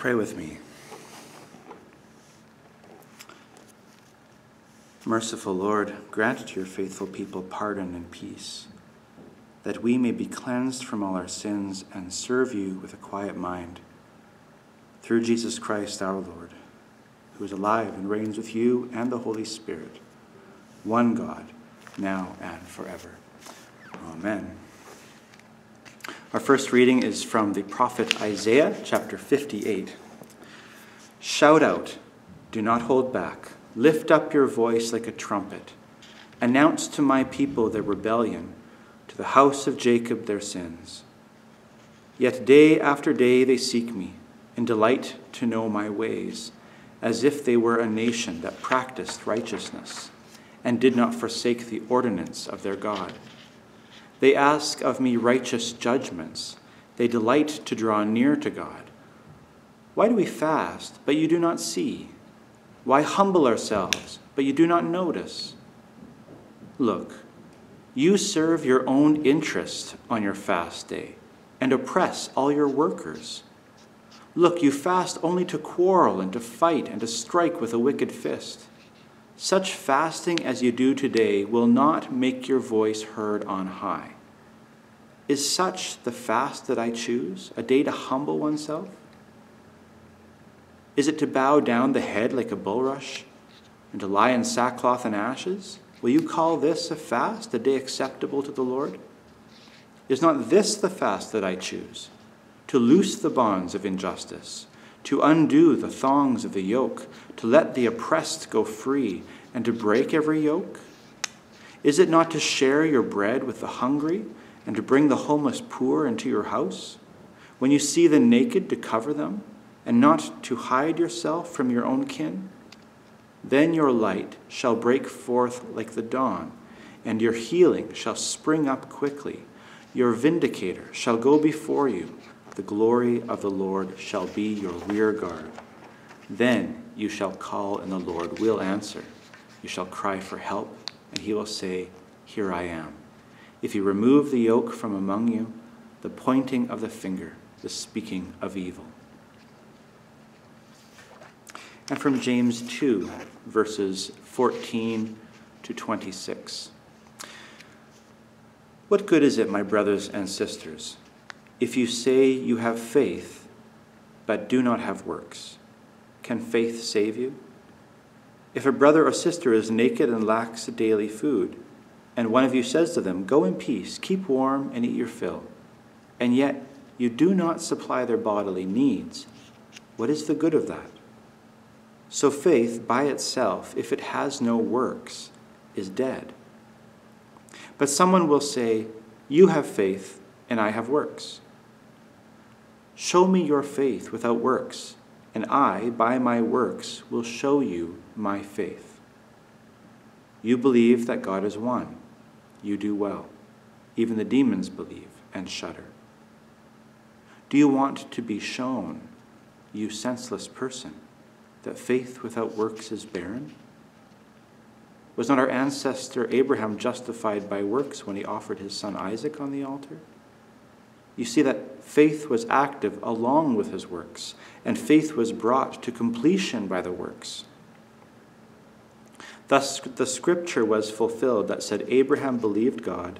Pray with me. Merciful Lord, grant to your faithful people pardon and peace, that we may be cleansed from all our sins and serve you with a quiet mind. Through Jesus Christ our Lord, who is alive and reigns with you and the Holy Spirit, one God, now and forever. Amen. Our first reading is from the prophet Isaiah, chapter 58. Shout out, do not hold back. Lift up your voice like a trumpet. Announce to my people their rebellion, to the house of Jacob their sins. Yet day after day they seek me, and delight to know my ways, as if they were a nation that practiced righteousness, and did not forsake the ordinance of their God. They ask of me righteous judgments. They delight to draw near to God. Why do we fast, but you do not see? Why humble ourselves, but you do not notice? Look, you serve your own interest on your fast day and oppress all your workers. Look, you fast only to quarrel and to fight and to strike with a wicked fist. Such fasting as you do today will not make your voice heard on high. Is such the fast that I choose, a day to humble oneself? Is it to bow down the head like a bulrush and to lie in sackcloth and ashes? Will you call this a fast, a day acceptable to the Lord? Is not this the fast that I choose? To loose the bonds of injustice, to undo the thongs of the yoke, to let the oppressed go free, and to break every yoke? Is it not to share your bread with the hungry and to bring the homeless poor into your house? When you see the naked, to cover them, and not to hide yourself from your own kin? Then your light shall break forth like the dawn, and your healing shall spring up quickly. your vindicator, shall go before you. The glory of the Lord shall be your rear guard. Then you shall call, and the Lord will answer. You shall cry for help, and he will say, Here I am. If you remove the yoke from among you, the pointing of the finger, the speaking of evil. And from James 2, verses 14 to 26. What good is it, my brothers and sisters, if you say you have faith, but do not have works? Can faith save you? If a brother or sister is naked and lacks daily food, and one of you says to them, Go in peace, keep warm, and eat your fill, and yet you do not supply their bodily needs, what is the good of that? So faith by itself, if it has no works, is dead. But someone will say, You have faith, and I have works. Show me your faith without works, and I, by my works, will show you my faith. You believe that God is one. You do well. Even the demons believe and shudder. Do you want to be shown, you senseless person, that faith without works is barren? Was not our ancestor Abraham justified by works when he offered his son Isaac on the altar? You see that faith was active along with his works, and faith was brought to completion by the works. Thus, the scripture was fulfilled that said, Abraham believed God,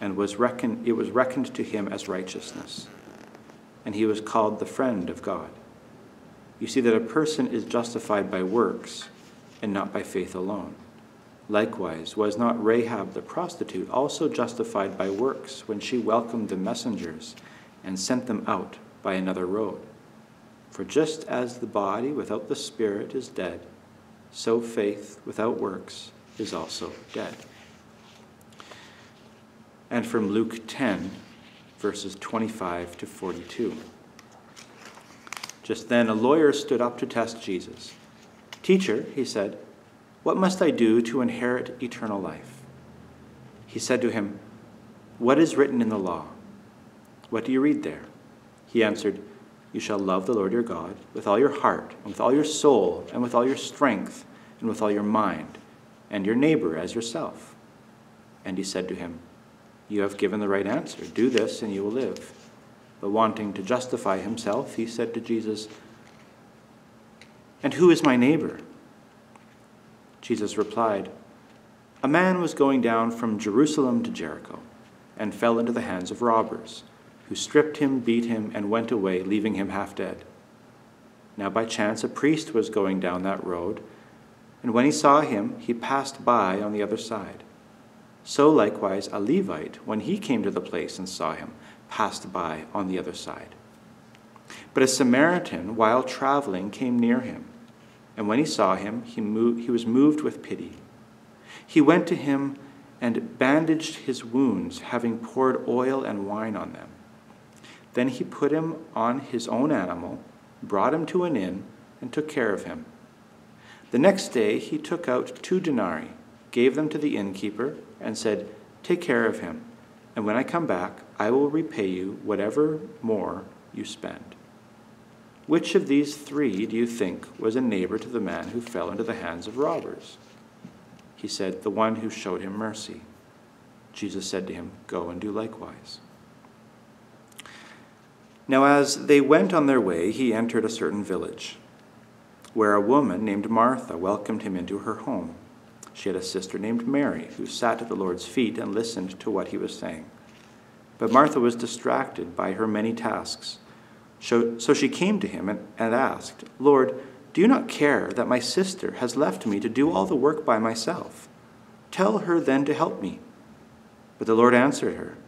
and was reckoned, it was reckoned to him as righteousness, and he was called the friend of God. You see that a person is justified by works and not by faith alone. Likewise, was not Rahab the prostitute also justified by works when she welcomed the messengers and sent them out by another road? For just as the body without the spirit is dead, so faith without works is also dead. And from Luke 10, verses 25 to 42. Just then a lawyer stood up to test Jesus. Teacher, he said, what must I do to inherit eternal life? He said to him, What is written in the law? What do you read there? He answered, You shall love the Lord your God with all your heart, and with all your soul, and with all your strength, and with all your mind, and your neighbor as yourself. And he said to him, You have given the right answer. Do this, and you will live. But wanting to justify himself, he said to Jesus, And who is my neighbor? Jesus replied, A man was going down from Jerusalem to Jericho and fell into the hands of robbers, who stripped him, beat him, and went away, leaving him half dead. Now by chance a priest was going down that road, and when he saw him, he passed by on the other side. So likewise a Levite, when he came to the place and saw him, passed by on the other side. But a Samaritan, while traveling, came near him and when he saw him, he, moved, he was moved with pity. He went to him and bandaged his wounds, having poured oil and wine on them. Then he put him on his own animal, brought him to an inn, and took care of him. The next day he took out two denarii, gave them to the innkeeper, and said, Take care of him, and when I come back, I will repay you whatever more you spend. Which of these three do you think was a neighbor to the man who fell into the hands of robbers? He said, The one who showed him mercy. Jesus said to him, Go and do likewise. Now, as they went on their way, he entered a certain village, where a woman named Martha welcomed him into her home. She had a sister named Mary, who sat at the Lord's feet and listened to what he was saying. But Martha was distracted by her many tasks. So, she came to him and asked, Lord, do you not care that my sister has left me to do all the work by myself? Tell her then to help me. But the Lord answered her,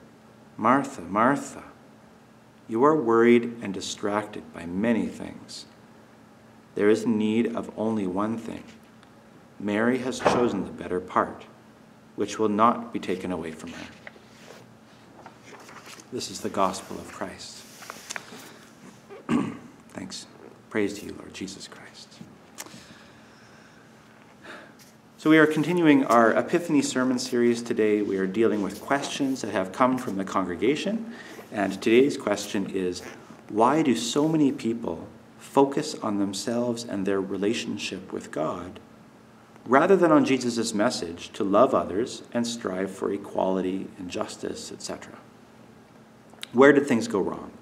Martha, Martha, you are worried and distracted by many things. There is need of only one thing. Mary has chosen the better part, which will not be taken away from her. This is the gospel of Christ. Thanks. Praise to you, Lord Jesus Christ. So, we are continuing our Epiphany sermon series today. We are dealing with questions that have come from the congregation. And today's question is why do so many people focus on themselves and their relationship with God rather than on Jesus' message to love others and strive for equality and justice, etc.? Where did things go wrong?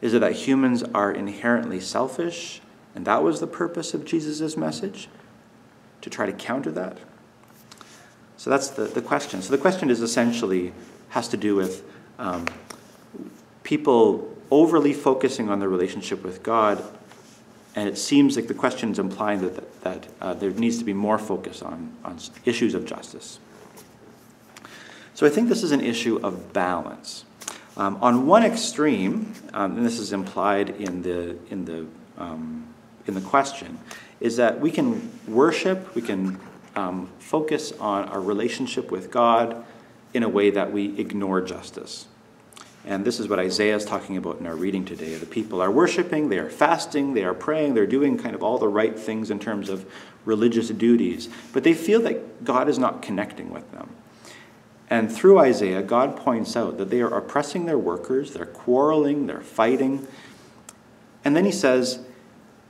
Is it that humans are inherently selfish and that was the purpose of Jesus' message? to try to counter that? So that's the, the question. So the question is essentially has to do with um, people overly focusing on their relationship with God, and it seems like the question is implying that, that, that uh, there needs to be more focus on, on issues of justice. So I think this is an issue of balance. Um, on one extreme, um, and this is implied in the, in, the, um, in the question, is that we can worship, we can um, focus on our relationship with God in a way that we ignore justice. And this is what Isaiah is talking about in our reading today. The people are worshiping, they are fasting, they are praying, they're doing kind of all the right things in terms of religious duties, but they feel that God is not connecting with them. And through Isaiah, God points out that they are oppressing their workers, they're quarreling, they're fighting. And then he says,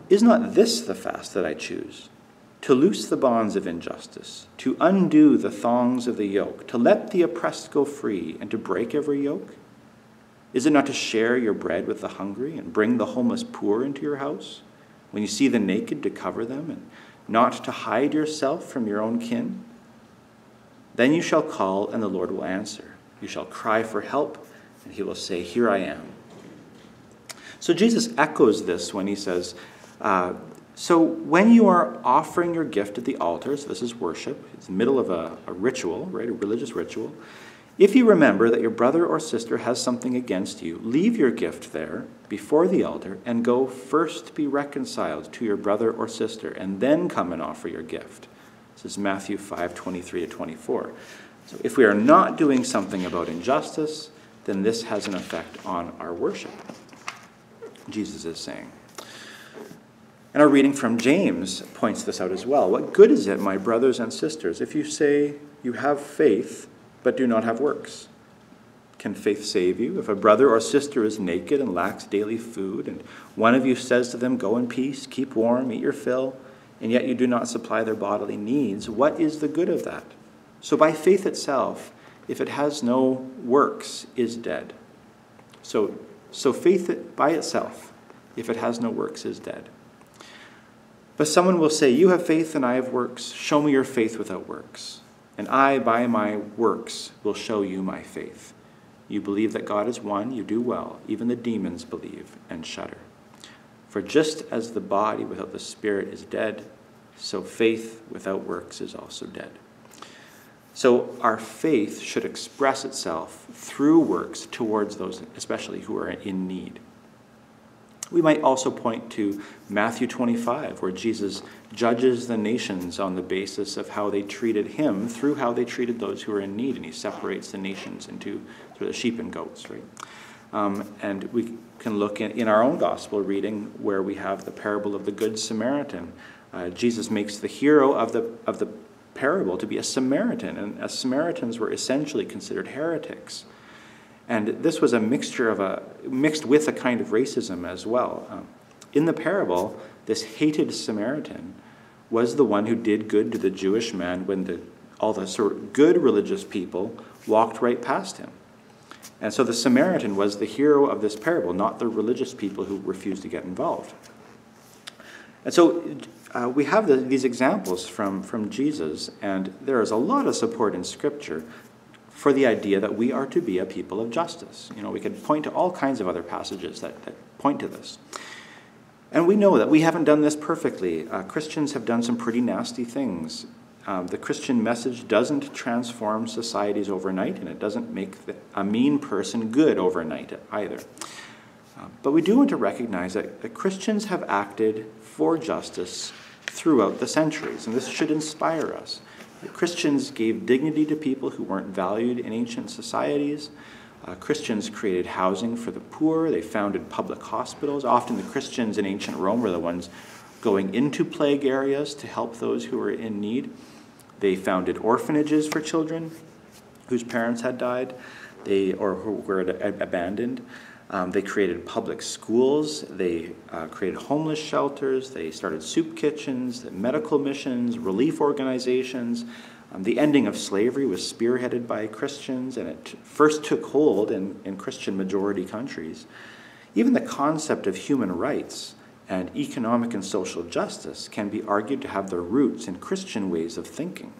is not this the fast that I choose? To loose the bonds of injustice, to undo the thongs of the yoke, to let the oppressed go free, and to break every yoke? Is it not to share your bread with the hungry and bring the homeless poor into your house? When you see the naked, to cover them, and not to hide yourself from your own kin? Then you shall call, and the Lord will answer. You shall cry for help, and he will say, Here I am. So Jesus echoes this when he says, uh, so when you are offering your gift at the altar, so this is worship, it's the middle of a, a ritual, right, a religious ritual. If you remember that your brother or sister has something against you, leave your gift there before the altar and go first be reconciled to your brother or sister, and then come and offer your gift. This is Matthew 5 23 to 24. So if we are not doing something about injustice, then this has an effect on our worship. Jesus is saying. And our reading from James points this out as well. What good is it, my brothers and sisters, if you say you have faith but do not have works? Can faith save you? If a brother or sister is naked and lacks daily food, and one of you says to them, Go in peace, keep warm, eat your fill, and yet you do not supply their bodily needs, what is the good of that? So by faith itself, if it has no works, is dead. So, so faith by itself, if it has no works, is dead. But someone will say, You have faith and I have works. Show me your faith without works. And I, by my works, will show you my faith. You believe that God is one, you do well. Even the demons believe and shudder. For just as the body without the spirit is dead, so faith without works is also dead. So our faith should express itself through works towards those, especially who are in need. We might also point to Matthew 25, where Jesus judges the nations on the basis of how they treated him through how they treated those who are in need, and he separates the nations into sort of sheep and goats, right? Um, and we can look in, in, our own gospel reading where we have the parable of the Good Samaritan. Uh, Jesus makes the hero of the, of the parable to be a Samaritan, and as Samaritans were essentially considered heretics. And this was a mixture of a, mixed with a kind of racism as well. Um, in the parable, this hated Samaritan was the one who did good to the Jewish man when the, all the sort of good religious people walked right past him. And so the Samaritan was the hero of this parable, not the religious people who refused to get involved. And so uh, we have the, these examples from, from Jesus, and there is a lot of support in Scripture for the idea that we are to be a people of justice. You know, we could point to all kinds of other passages that, that point to this. And we know that we haven't done this perfectly. Uh, Christians have done some pretty nasty things. Um, the Christian message doesn't transform societies overnight, and it doesn't make the, a mean person good overnight either. Uh, but we do want to recognize that, that Christians have acted for justice throughout the centuries, and this should inspire us. Christians gave dignity to people who weren't valued in ancient societies. Uh, Christians created housing for the poor. They founded public hospitals. Often the Christians in ancient Rome were the ones going into plague areas to help those who were in need. They founded orphanages for children whose parents had died they, or who were abandoned. Um, they created public schools, they uh, created homeless shelters, they started soup kitchens, medical missions, relief organizations. Um, the ending of slavery was spearheaded by Christians, and it first took hold in, in Christian majority countries. Even the concept of human rights and economic and social justice can be argued to have their roots in Christian ways of thinking.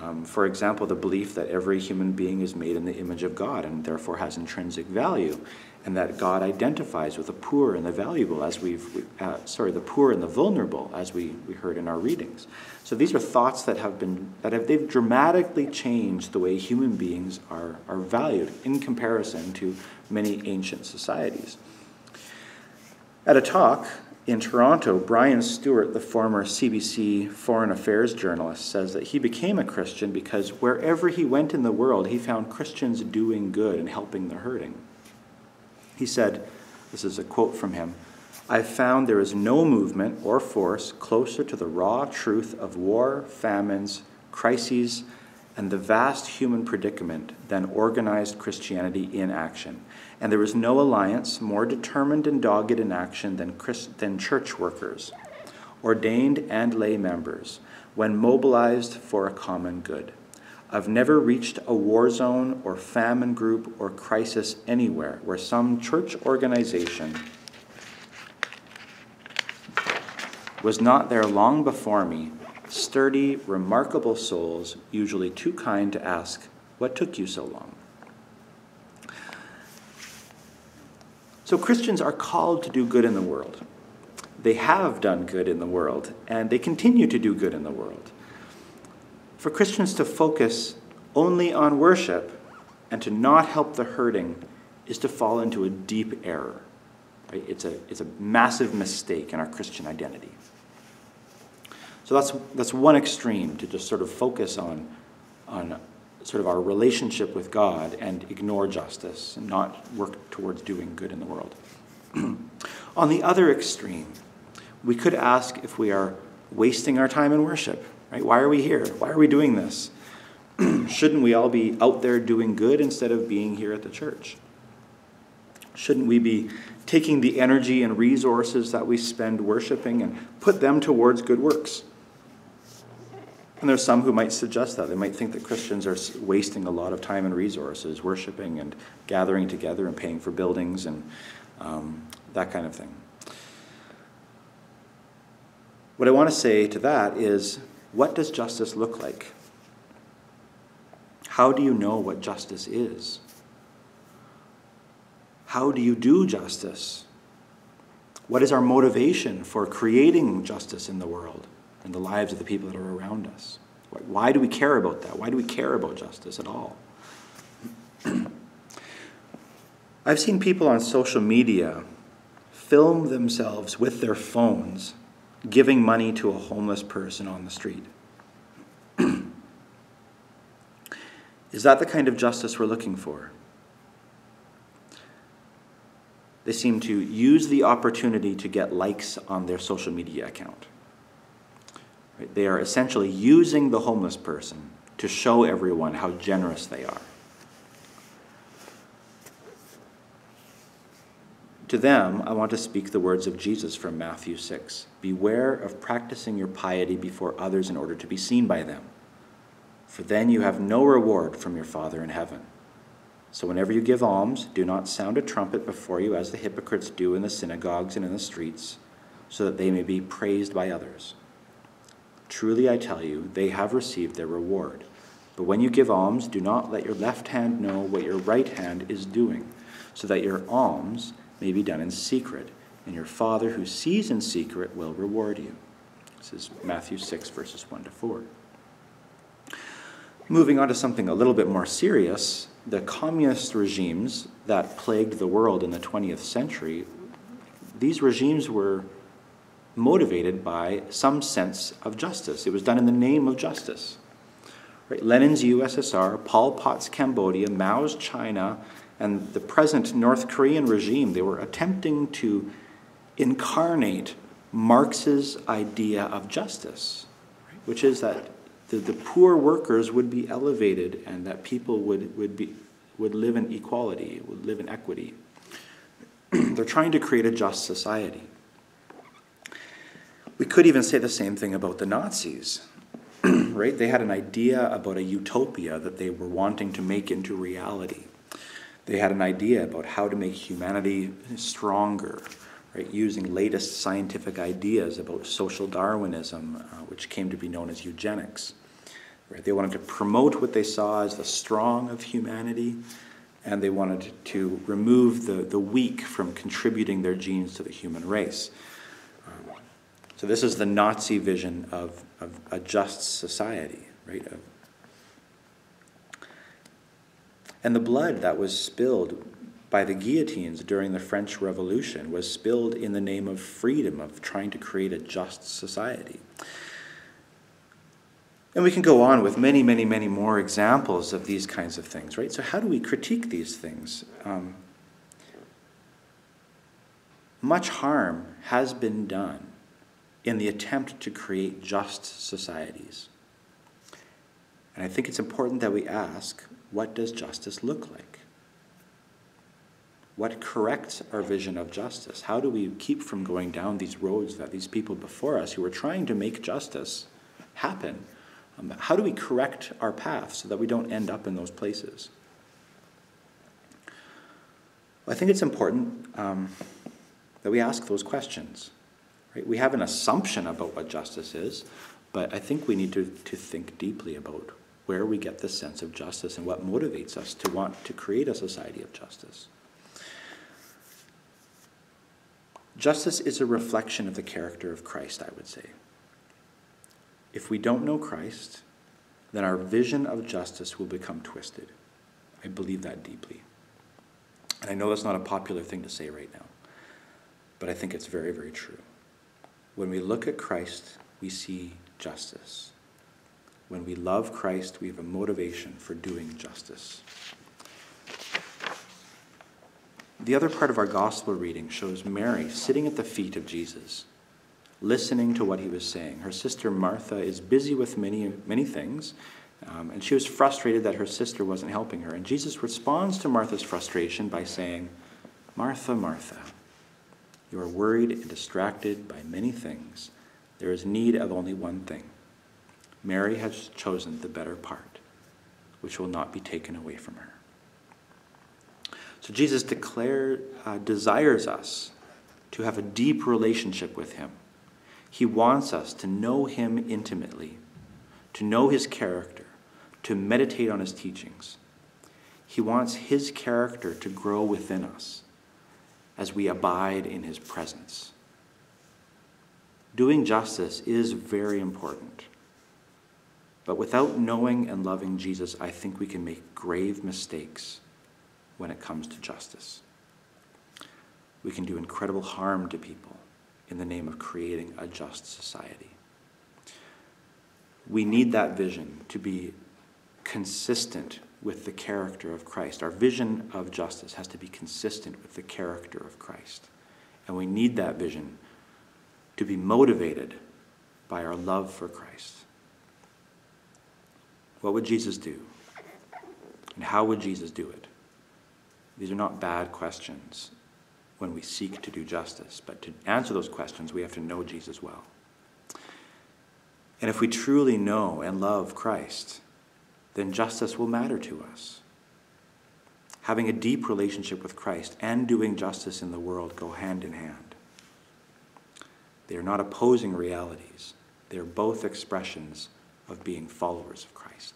Um, for example, the belief that every human being is made in the image of God and therefore has intrinsic value, and that God identifies with the poor and the valuable, as we've, uh, sorry, the poor and the vulnerable, as we, we heard in our readings. So these are thoughts that have been, that have, they've dramatically changed the way human beings are, are valued in comparison to many ancient societies. At a talk in Toronto, Brian Stewart, the former CBC foreign affairs journalist, says that he became a Christian because wherever he went in the world, he found Christians doing good and helping the hurting. He said, this is a quote from him I found there is no movement or force closer to the raw truth of war, famines, crises, and the vast human predicament than organized Christianity in action. And there is no alliance more determined and dogged in action than, Christ, than church workers, ordained and lay members, when mobilized for a common good. I've never reached a war zone or famine group or crisis anywhere where some church organization was not there long before me, sturdy, remarkable souls, usually too kind to ask, What took you so long? So Christians are called to do good in the world. They have done good in the world, and they continue to do good in the world. For Christians to focus only on worship and to not help the hurting is to fall into a deep error. Right? It's, a, it's a massive mistake in our Christian identity. So that's, that's one extreme to just sort of focus on, on sort of our relationship with God and ignore justice and not work towards doing good in the world. On the other extreme, we could ask if we are wasting our time in worship, right? Why are we here? Why are we doing this? Shouldn't we all be out there doing good instead of being here at the church? Shouldn't we be taking the energy and resources that we spend worshiping and put them towards good works? And there's some who might suggest that. They might think that Christians are wasting a lot of time and resources worshiping and gathering together and paying for buildings and um, that kind of thing. What I want to say to that is what does justice look like? How do you know what justice is? How do you do justice? What is our motivation for creating justice in the world? And the lives of the people that are around us. Why do we care about that? Why do we care about justice at all? I've seen people on social media film themselves with their phones giving money to a homeless person on the street. Is that the kind of justice we're looking for? They seem to use the opportunity to get likes on their social media account. They are essentially using the homeless person to show everyone how generous they are. To them, I want to speak the words of Jesus from Matthew 6 Beware of practicing your piety before others in order to be seen by them, for then you have no reward from your Father in heaven. So whenever you give alms, do not sound a trumpet before you as the hypocrites do in the synagogues and in the streets, so that they may be praised by others. Truly I tell you, they have received their reward. But when you give alms, do not let your left hand know what your right hand is doing, so that your alms may be done in secret, and your Father who sees in secret will reward you. This is Matthew 6, verses 1 to 4. Moving on to something a little bit more serious, the communist regimes that plagued the world in the 20th century, these regimes were motivated by some sense of justice. It was done in the name of justice. Right? Lenin's USSR, Pol Pot's Cambodia, Mao's China, and the present North Korean regime, they were attempting to incarnate Marx's idea of justice, which is that the, the poor workers would be elevated and that people would, would, be, would live in equality, would live in equity. They're trying to create a just society. We could even say the same thing about the Nazis, right? They had an idea about a utopia that they were wanting to make into reality. They had an idea about how to make humanity stronger, right? Using latest scientific ideas about social Darwinism, uh, which came to be known as eugenics. Right? They wanted to promote what they saw as the strong of humanity, and they wanted to remove the, the weak from contributing their genes to the human race. So this is the Nazi vision of, of a just society, right? And the blood that was spilled by the guillotines during the French Revolution was spilled in the name of freedom, of trying to create a just society. And we can go on with many, many, many more examples of these kinds of things, right? So, how do we critique these things? Um, much harm has been done in the attempt to create just societies. And I think it's important that we ask what does justice look like? What corrects our vision of justice? How do we keep from going down these roads that these people before us who are trying to make justice happen? Um, how do we correct our path so that we don't end up in those places? Well, I think it's important um, that we ask those questions. Right? We have an assumption about what justice is, but I think we need to, to think deeply about where we get this sense of justice and what motivates us to want to create a society of justice. Justice is a reflection of the character of Christ, I would say. If we don't know Christ, then our vision of justice will become twisted. I believe that deeply. And I know that's not a popular thing to say right now, but I think it's very, very true. When we look at Christ, we see justice. When we love Christ, we have a motivation for doing justice. The other part of our gospel reading shows Mary sitting at the feet of Jesus, listening to what he was saying. Her sister Martha is busy with many, many things, um, and she was frustrated that her sister wasn't helping her. And Jesus responds to Martha's frustration by saying, Martha, Martha, you are worried and distracted by many things. There is need of only one thing. Mary has chosen the better part, which will not be taken away from her. So Jesus declare, uh, desires us to have a deep relationship with him. He wants us to know him intimately, to know his character, to meditate on his teachings. He wants his character to grow within us as we abide in his presence. Doing justice is very important. But without knowing and loving Jesus, I think we can make grave mistakes when it comes to justice. We can do incredible harm to people in the name of creating a just society. We need that vision to be consistent with the character of Christ. Our vision of justice has to be consistent with the character of Christ. And we need that vision to be motivated by our love for Christ. What would Jesus do? And how would Jesus do it? These are not bad questions when we seek to do justice, but to answer those questions, we have to know Jesus well. And if we truly know and love Christ, then justice will matter to us. Having a deep relationship with Christ and doing justice in the world go hand in hand. They are not opposing realities, they are both expressions of being followers of Christ.